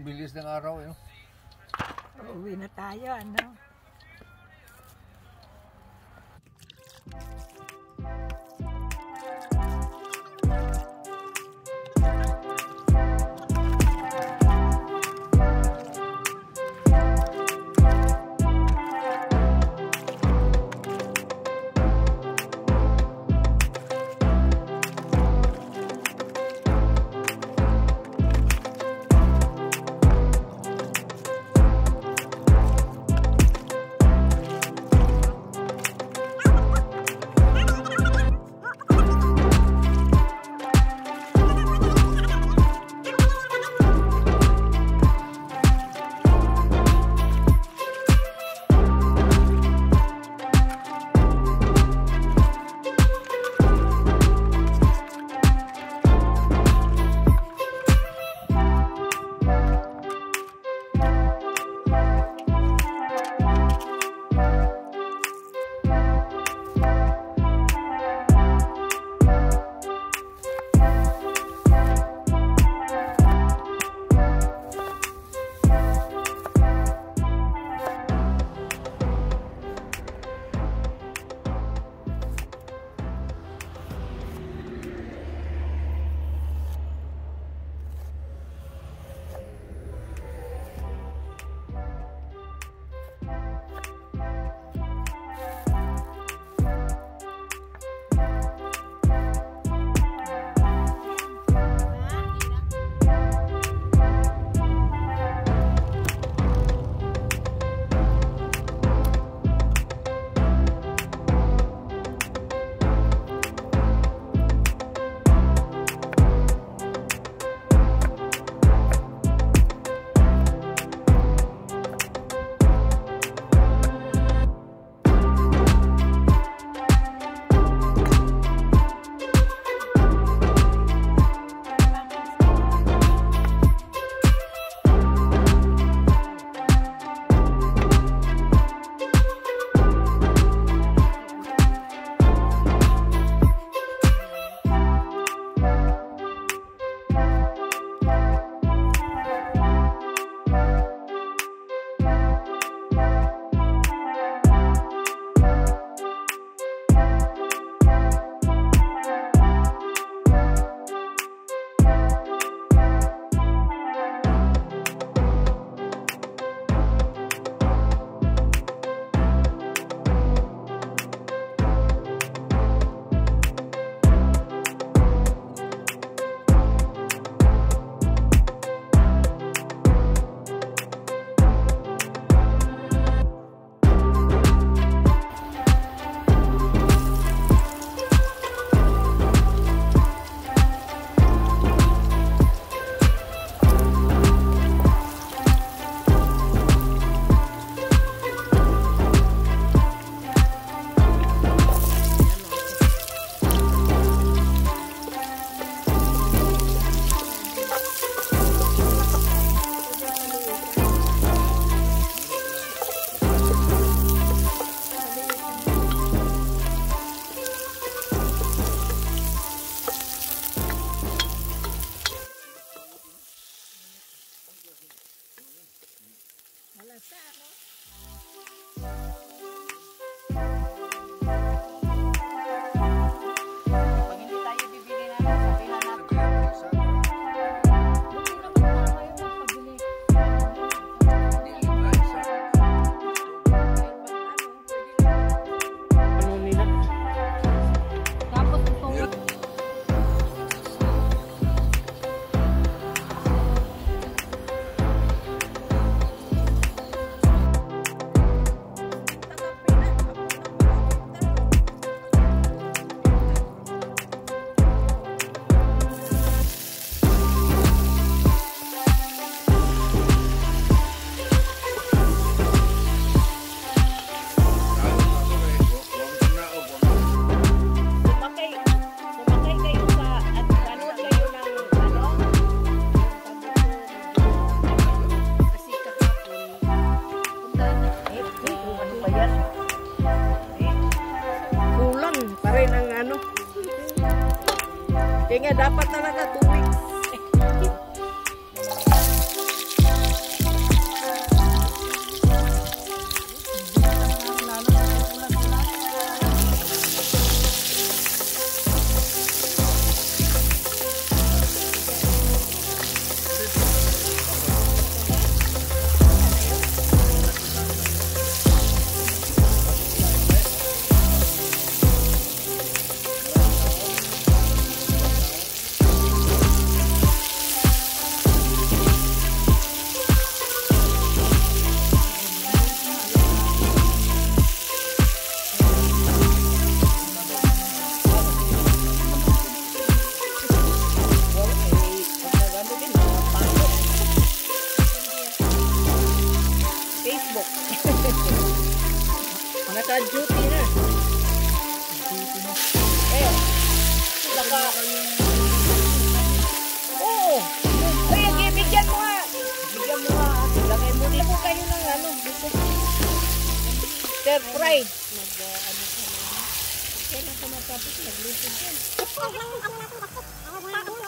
bilis ng araw. Eh. Uwi na tayo, ano? Kaya nga dapat talaga two ka. Oo. Ay, okay, bigyan mo nga. Bigyan mo nga. Lagay mo dito kayo ng ano. Dito. Stir fry. Kailan ka matapos nagluto dyan?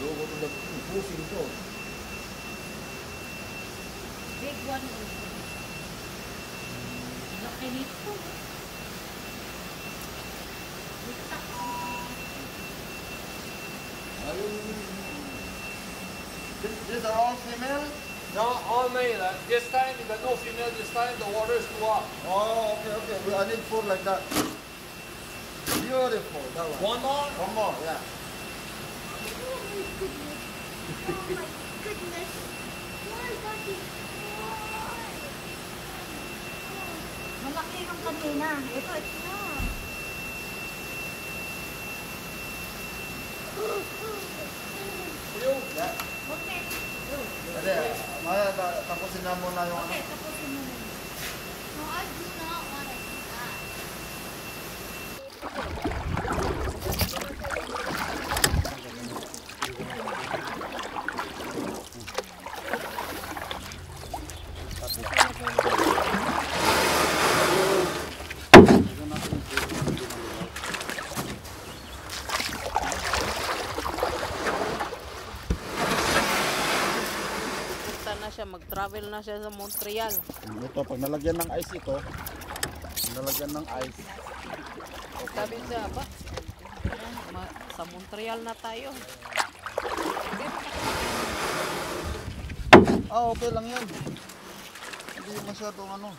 Big one. Laki nito. This, these are all female? No, all male. Uh, this time, you got no female. This time, the water is too hot. Oh, okay, okay. We, I need four like that. Beautiful, that one. One more. One more, yeah. Malaki yung kanina. Ito, ito na. Kasi, maya, ta- tapusin na muna yung ano. Okay, tapusin siya, mag-travel na siya sa Montreal. Ito, pag nalagyan ng ice ito, pag nalagyan ng ice, Sabi siya, ba? Sa Montreal na tayo. ah, okay lang yan. Hindi masyadong ano.